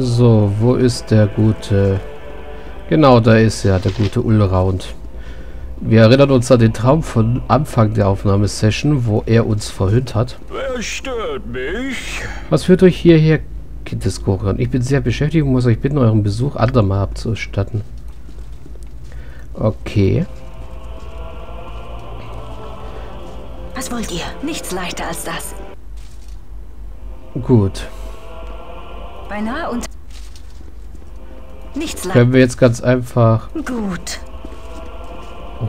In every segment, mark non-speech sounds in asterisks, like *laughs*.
So, wo ist der gute... Genau, da ist er, der gute Ulraund. Wir erinnern uns an den Traum von Anfang der Aufnahmesession, wo er uns verhüllt hat. Wer stört mich? Was führt euch hierher, Kind des? Ich bin sehr beschäftigt und muss euch bitten, euren Besuch andermal abzustatten. Okay. Was wollt ihr? Nichts leichter als das. Gut. Beinahe und... Nichts leichter. Können wir jetzt ganz einfach Gut.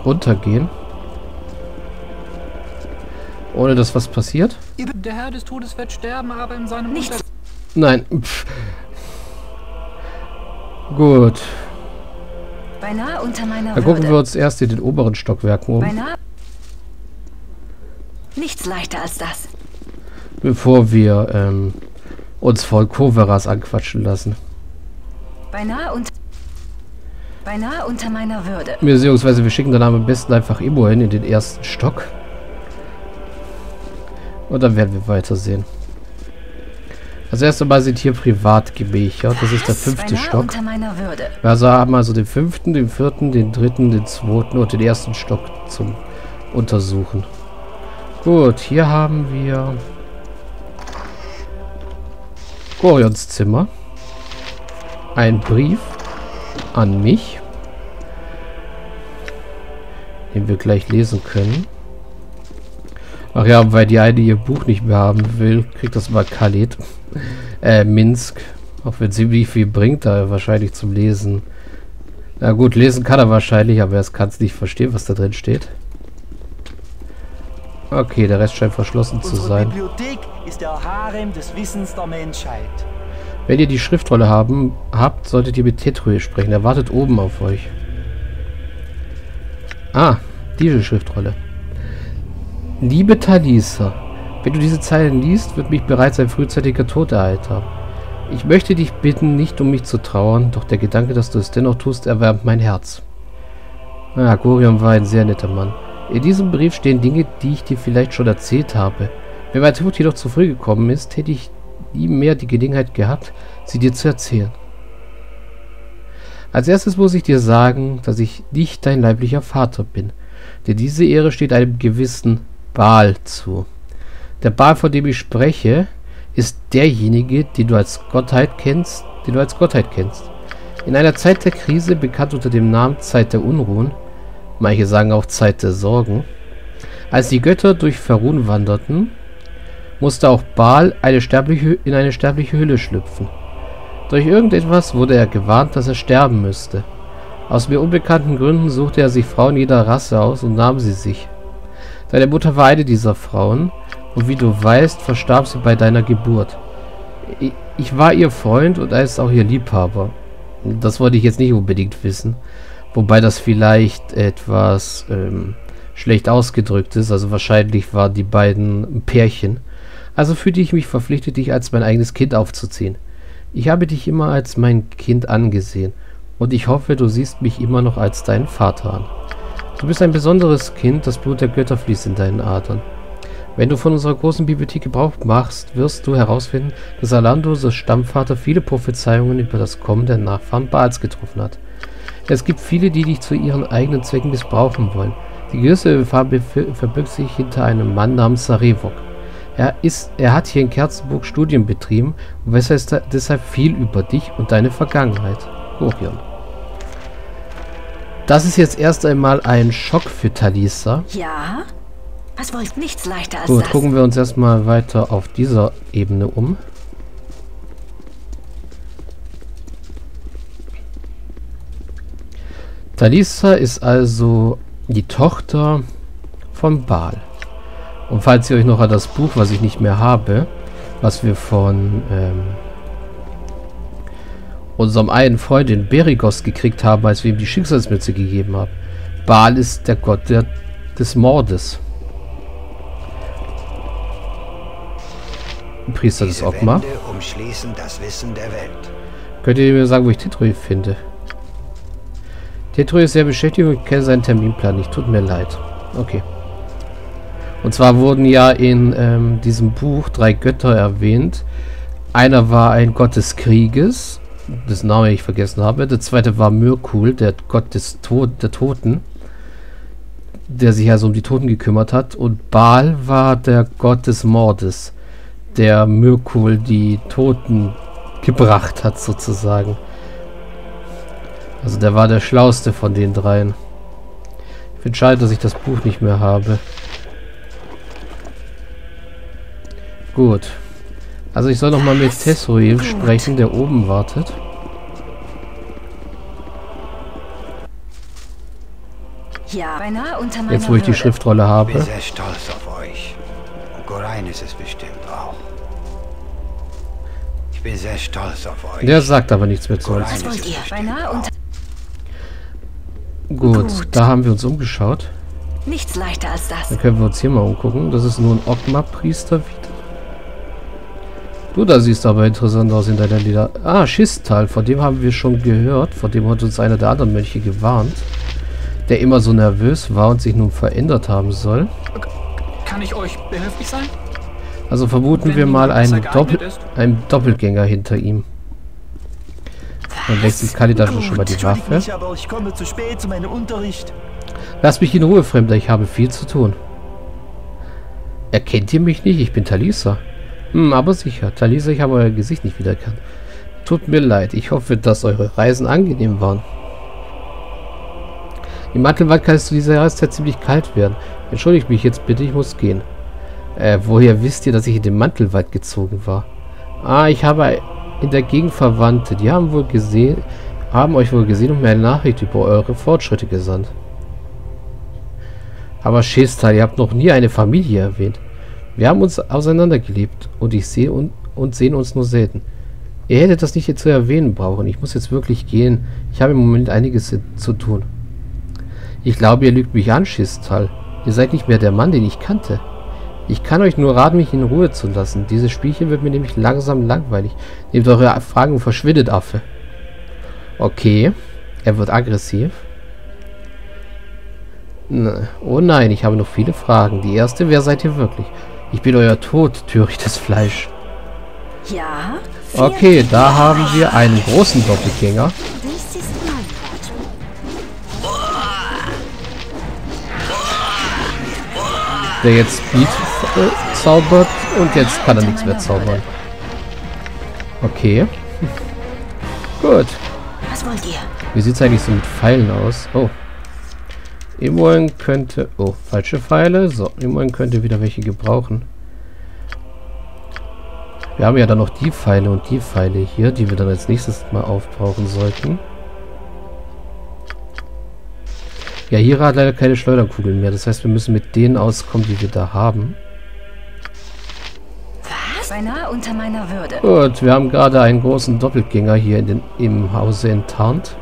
runtergehen? Ohne dass was passiert? Der Herr des Todes wird sterben, aber in seinem Nichts. Unter Nein. Pff. Gut. Beinahe unter meiner Dann gucken Würde. wir uns erst in den oberen Stockwerken um, Beinahe... Nichts leichter als das. bevor wir ähm, uns von Koveras anquatschen lassen. Beinahe unter... Beinahe unter meiner Würde. Beziehungsweise wir schicken dann am besten einfach Immo hin in den ersten Stock. Und dann werden wir weitersehen. Das erste Mal sind hier Privatgemächer. Das ist der fünfte Beinahe Stock. Also haben also den fünften, den vierten, den dritten, den zweiten und den ersten Stock zum Untersuchen. Gut, hier haben wir Gorions Zimmer. Ein Brief an mich, den wir gleich lesen können. Ach ja, weil die eine ihr Buch nicht mehr haben will, kriegt das mal Khaled. äh, Minsk. Auch wenn sie nicht viel bringt, da wahrscheinlich zum Lesen. Na gut, lesen kann er wahrscheinlich, aber er kann es nicht verstehen, was da drin steht. Okay, der Rest scheint verschlossen zu Unsere sein. Bibliothek ist der Harem des Wissens der Menschheit. Wenn ihr die Schriftrolle haben, habt, solltet ihr mit Tetrue sprechen. Er wartet oben auf euch. Ah, diese Schriftrolle. Liebe Talisa, wenn du diese Zeilen liest, wird mich bereits ein frühzeitiger Tod ereilt. Ich möchte dich bitten, nicht um mich zu trauern, doch der Gedanke, dass du es dennoch tust, erwärmt mein Herz. Ah, Gorion war ein sehr netter Mann. In diesem Brief stehen Dinge, die ich dir vielleicht schon erzählt habe. Wenn mein Tod jedoch zu früh gekommen ist, hätte ich nie mehr die Gelegenheit gehabt, sie dir zu erzählen. Als erstes muss ich dir sagen, dass ich nicht dein leiblicher Vater bin, denn diese Ehre steht einem gewissen Baal zu. Der Baal, von dem ich spreche, ist derjenige, den du als Gottheit kennst, den du als Gottheit kennst. In einer Zeit der Krise, bekannt unter dem Namen Zeit der Unruhen, manche sagen auch Zeit der Sorgen, als die Götter durch Verun wanderten, musste auch Baal eine in eine sterbliche Hülle schlüpfen. Durch irgendetwas wurde er gewarnt, dass er sterben müsste. Aus mir unbekannten Gründen suchte er sich Frauen jeder Rasse aus und nahm sie sich. Deine Mutter war eine dieser Frauen, und wie du weißt, verstarb sie bei deiner Geburt. Ich, ich war ihr Freund und er ist auch ihr Liebhaber. Das wollte ich jetzt nicht unbedingt wissen. Wobei das vielleicht etwas ähm, schlecht ausgedrückt ist. Also wahrscheinlich waren die beiden ein Pärchen. Also fühlte ich mich verpflichtet, dich als mein eigenes Kind aufzuziehen. Ich habe dich immer als mein Kind angesehen. Und ich hoffe, du siehst mich immer noch als deinen Vater an. Du bist ein besonderes Kind, das Blut der Götter fließt in deinen Adern. Wenn du von unserer großen Bibliothek Gebrauch machst, wirst du herausfinden, dass Alandos Stammvater viele Prophezeiungen über das Kommen der Nachfahren Baals getroffen hat. Es gibt viele, die dich zu ihren eigenen Zwecken missbrauchen wollen. Die größte Gefahr verbirgt sich hinter einem Mann namens Sarevok. Er, ist, er hat hier in Kerzenburg Studien betrieben und weiß deshalb viel über dich und deine Vergangenheit. Orion. Das ist jetzt erst einmal ein Schock für Talisa. Ja? Was wollt nichts leichter als Gut, das? gucken wir uns erstmal weiter auf dieser Ebene um. Talisa ist also die Tochter von Baal. Und falls ihr euch noch an das Buch, was ich nicht mehr habe, was wir von ähm, unserem einen Freund in Berigos gekriegt haben, als wir ihm die Schicksalsmütze gegeben haben. Baal ist der Gott der, des Mordes. Priester des Diese Ogma. Der Welt. Könnt ihr mir sagen, wo ich Tetrui finde? Tetrui ist sehr beschäftigt und ich kenne seinen Terminplan nicht. Tut mir leid. Okay. Und zwar wurden ja in ähm, diesem Buch drei Götter erwähnt. Einer war ein Gott des Krieges, dessen Name ich vergessen habe. Der zweite war Myrkul, der Gott des Tod der Toten, der sich also um die Toten gekümmert hat. Und Baal war der Gott des Mordes, der Myrkul die Toten gebracht hat, sozusagen. Also der war der Schlauste von den dreien. Ich finde schade, dass ich das Buch nicht mehr habe. Gut. Also ich soll noch mal mit Tesruel sprechen, der oben wartet. Ja, beinahe unter meiner Jetzt, wo ich die. Schriftrolle Ich bin habe. sehr stolz auf euch. Und Gorein ist es bestimmt auch. Ich bin sehr stolz auf euch. Der sagt aber nichts mehr zu uns. Was wollt ihr? Beinahe unter... Gut, Gut. da haben wir uns umgeschaut. Nichts leichter als das. Dann können wir uns hier mal umgucken. Das ist nur ein Ogma-Priester wieder. Du, da siehst aber interessant aus in deiner Lieder. Ah, Schistal, von dem haben wir schon gehört. Von dem hat uns einer der anderen Mönche gewarnt. Der immer so nervös war und sich nun verändert haben soll. Kann ich euch behilflich sein? Also vermuten wir mal einen, Doppel einen Doppelgänger hinter ihm. Dann wechselt Kalida schon mal die Waffe. mich. Lass mich in Ruhe, Fremder, ich habe viel zu tun. Erkennt ihr mich nicht? Ich bin Talisa. Hm, aber sicher. Talisa, ich habe euer Gesicht nicht wiedererkannt. Tut mir leid. Ich hoffe, dass eure Reisen angenehm waren. Im Mantelwald kann es zu dieser Jahreszeit ziemlich kalt werden. Entschuldigt mich jetzt bitte, ich muss gehen. Äh, woher wisst ihr, dass ich in den Mantelwald gezogen war? Ah, ich habe in der Gegend Verwandte. Die haben wohl gesehen, haben euch wohl gesehen und mir eine Nachricht über eure Fortschritte gesandt. Aber Schestal, ihr habt noch nie eine Familie erwähnt. Wir haben uns auseinandergelebt und ich sehe und, und sehen uns nur selten. Ihr hättet das nicht zu erwähnen brauchen. Ich muss jetzt wirklich gehen. Ich habe im Moment einiges zu tun. Ich glaube, ihr lügt mich an, Schistal. Ihr seid nicht mehr der Mann, den ich kannte. Ich kann euch nur raten, mich in Ruhe zu lassen. Dieses Spielchen wird mir nämlich langsam langweilig. Nehmt eure Fragen und verschwindet, Affe. Okay. Er wird aggressiv. Oh nein, ich habe noch viele Fragen. Die erste, wer seid ihr wirklich? Ich bin euer Tod, törichtes Fleisch. Ja? Okay, da haben wir einen großen Doppelgänger. Der jetzt Speed äh, zaubert und jetzt kann er nichts mehr zaubern. Okay. *laughs* Gut. Was wollt ihr? Wie sieht es eigentlich so mit Pfeilen aus? Oh. Immerhin könnte... Oh, falsche Pfeile. So, immerhin könnte wieder welche gebrauchen. Wir haben ja dann noch die Pfeile und die Pfeile hier, die wir dann als nächstes mal aufbrauchen sollten. Ja, hier hat leider keine Schleuderkugeln mehr. Das heißt, wir müssen mit denen auskommen, die wir da haben. Was? Beinahe unter meiner Würde. Gut, wir haben gerade einen großen Doppelgänger hier in den, im Hause enttarnt.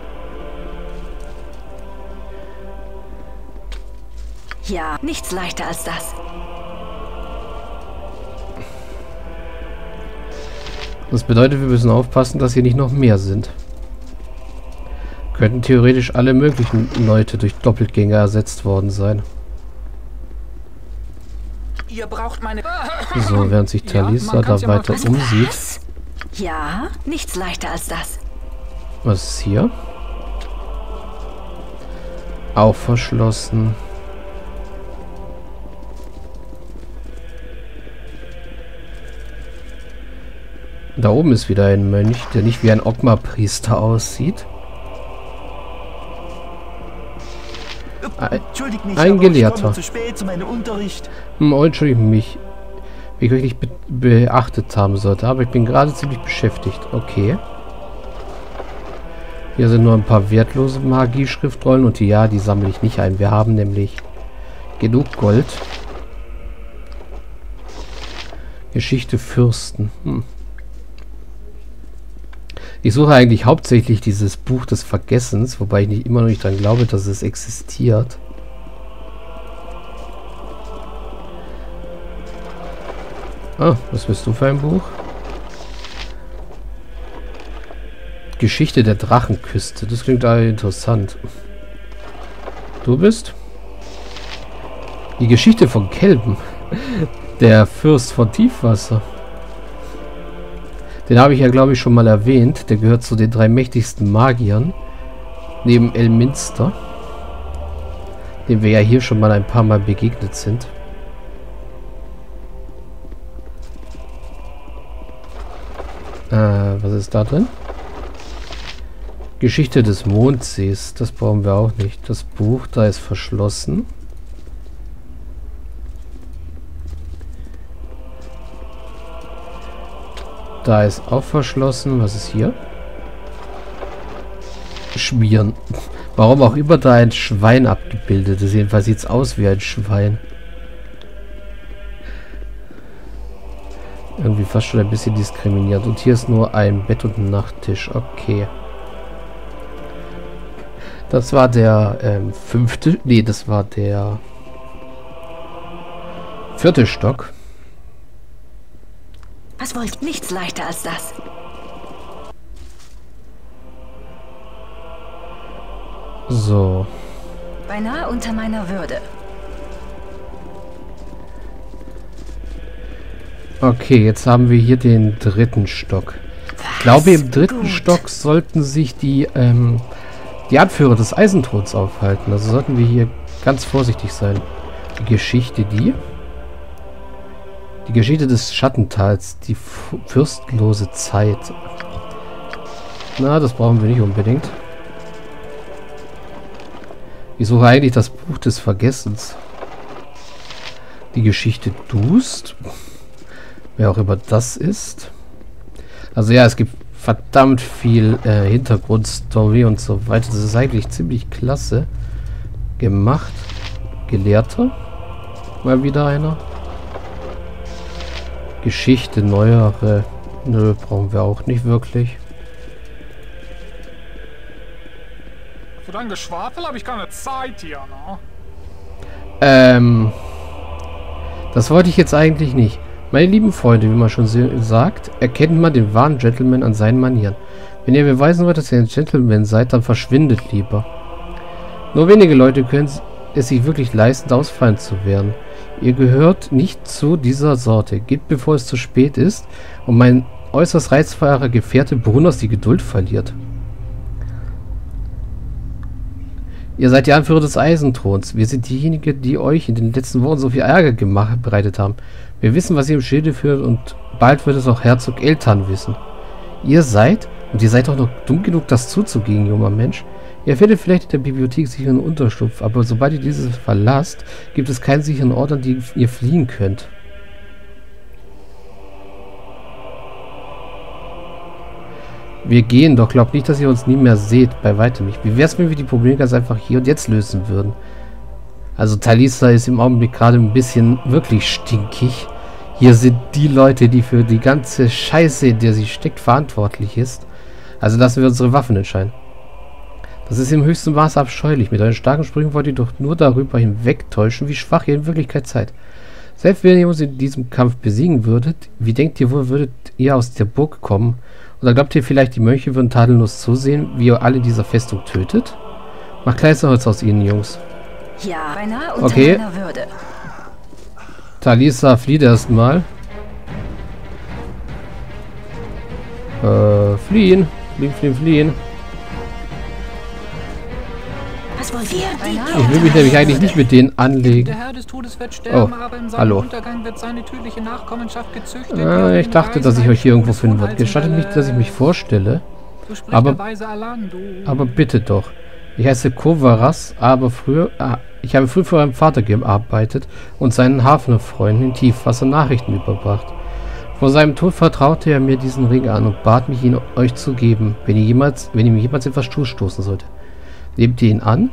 Ja, nichts leichter als das. Das bedeutet, wir müssen aufpassen, dass hier nicht noch mehr sind. Könnten theoretisch alle möglichen Leute durch Doppelgänger ersetzt worden sein. Ihr braucht meine... So, während sich Ja, Talisa man da ja weiter Was? umsieht. Was? Ja, nichts leichter als das. Was ist hier? Auch verschlossen. Da oben ist wieder ein Mönch, der nicht wie ein Ogma-Priester aussieht. Ein- Entschuldigt mich, ein Gelehrter. zu spät zu meinem Unterricht. Hm, oh, entschuldigt mich, wie ich euch nicht be beachtet haben sollte, aber ich bin gerade ziemlich beschäftigt. Okay. Hier sind nur ein paar wertlose Magie-Schriftrollen und die, ja, die sammle ich nicht ein. Wir haben nämlich genug Gold. Geschichte Fürsten. Hm. Ich suche eigentlich hauptsächlich dieses Buch des Vergessens, wobei ich nicht, immer noch nicht daran glaube, dass es existiert. Ah, was bist du für ein Buch? Geschichte der Drachenküste. Das klingt da interessant. Du bist? Die Geschichte von Kelben. *laughs* Der Fürst von Tiefwasser. Den habe ich ja, glaube ich, schon mal erwähnt. Der gehört zu den drei mächtigsten Magiern. Neben Elminster. Dem wir ja hier schon mal ein paar Mal begegnet sind. Äh, was ist da drin? Geschichte des Mondsees. Das brauchen wir auch nicht. Das Buch, da ist verschlossen. Da ist auch verschlossen. Was ist hier? Schmieren. Warum auch immer da ein Schwein abgebildet ist. Jedenfalls sieht es aus wie ein Schwein. Irgendwie fast schon ein bisschen diskriminiert. Und hier ist nur ein Bett und ein Nachttisch. Okay. Das war der ähm, fünfte. Nee, das war der vierte Stock. Was wollt nichts leichter als das? So. Beinahe unter meiner Würde. Okay, jetzt haben wir hier den dritten Stock. Ich glaube, im dritten Gut. Stock sollten sich die, ähm, die Anführer des Eisenthrons aufhalten. Also sollten wir hier ganz vorsichtig sein. Die Geschichte, die... Die Geschichte des Schattentals, die fürstlose Zeit. Na, das brauchen wir nicht unbedingt. Ich suche eigentlich das Buch des Vergessens. Die Geschichte Dust. Wer auch immer das ist. Also ja, es gibt verdammt viel äh, Hintergrundstory und so weiter. Das ist eigentlich ziemlich klasse gemacht. Gelehrter. Mal wieder einer. Geschichte, neuere. Nö, brauchen wir auch nicht wirklich. Für dein Geschwafel habe ich keine Zeit hier, ne? Ähm, das wollte ich jetzt eigentlich nicht. Meine lieben Freunde, wie man schon sagt, erkennt man den wahren Gentleman an seinen Manieren. Wenn ihr beweisen wollt, dass ihr ein Gentleman seid, dann verschwindet lieber. Nur wenige Leute können es sich wirklich leisten, ausfallend zu werden. Ihr gehört nicht zu dieser Sorte. Geht bevor es zu spät ist und mein äußerst reizbarer Gefährte Brunners die Geduld verliert. Ihr seid die Anführer des Eisenthrons. Wir sind diejenigen, die euch in den letzten Wochen so viel Ärger gemacht, bereitet haben. Wir wissen, was ihr im Schilde führt und bald wird es auch Herzog Eltan wissen. Ihr seid, und ihr seid auch noch dumm genug, das zuzugeben, junger Mensch. Ihr findet vielleicht in der Bibliothek sicheren Unterschlupf, aber sobald ihr dieses verlasst, gibt es keinen sicheren Ort, an den ihr fliehen könnt. Wir gehen, doch glaubt nicht, dass ihr uns nie mehr seht, bei weitem nicht. Wie wär's, wenn wir die Probleme ganz einfach hier und jetzt lösen würden? Also Talisa ist im Augenblick gerade ein bisschen wirklich stinkig. Hier sind die Leute, die für die ganze Scheiße, in der sie steckt, verantwortlich ist. Also lassen wir unsere Waffen entscheiden. Das ist im höchsten Maße abscheulich. Mit euren starken Sprüchen wollt ihr doch nur darüber hinwegtäuschen, wie schwach ihr in Wirklichkeit seid. Selbst wenn ihr uns in diesem Kampf besiegen würdet, wie denkt ihr wohl, würdet ihr aus der Burg kommen? Oder glaubt ihr vielleicht, die Mönche würden tadellos zusehen, wie ihr alle in dieser Festung tötet? Macht Kleisterholz aus ihnen, Jungs. Ja, beinahe unter Okay. Würde. Talisa flieht erstmal. Äh, fliehen. Fliehen, fliehen, fliehen. Was wollt ihr? Ich will mich nämlich eigentlich nicht mit denen anlegen. Der Herr des Todes wird sterben, Oh, hallo. Untergang wird seine tödliche Nachkommenschaft gezüchtet. Ah, ich dachte, dass ich euch hier irgendwo finden würde. Gestattet mich, dass ich mich vorstelle. aber- aber, Weise Alan, du. Aber bitte doch. Ich heiße Kovaras, aber früher, ah, ich habe früher für meinen Vater gearbeitet und seinen Hafnerfreunden in Tiefwasser Nachrichten überbracht. Vor seinem Tod vertraute er mir diesen Ring an und bat mich, ihn euch zu geben, wenn ihr jemals, wenn jemals etwas stoßen sollte. Nehmt ihr ihn an?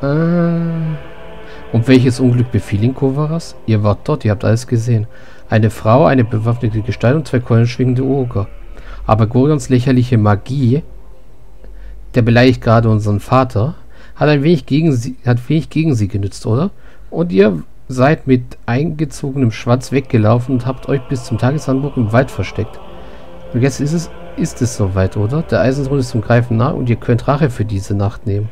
Äh, und welches Unglück befiel ihn Kovaras? Ihr wart dort, ihr habt alles gesehen. Eine Frau, eine bewaffnete Gestalt und zwei keulenschwingende Oger. Aber Gorions lächerliche Magie, der beleidigt gerade unseren Vater, hat ein wenig gegen sie, hat wenig gegen sie genützt, oder? Und ihr seid mit eingezogenem Schwanz weggelaufen und habt euch bis zum Tagesanbruch im Wald versteckt. Und jetzt ist es, ist es soweit, oder? Der Eisenthron ist zum Greifen nah und ihr könnt Rache für diese Nacht nehmen.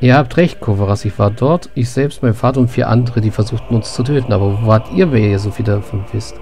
Ihr habt recht, Kovaras. Ich war dort. Ich selbst, mein Vater und vier andere, die versuchten uns zu töten. Aber wo wart ihr, wer ihr so viel davon wisst?